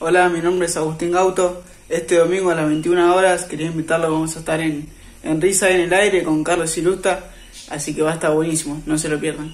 Hola, mi nombre es Agustín Gauto. Este domingo a las 21 horas quería invitarlo, vamos a estar en, en Risa en el Aire con Carlos Ilusta, así que va a estar buenísimo, no se lo pierdan.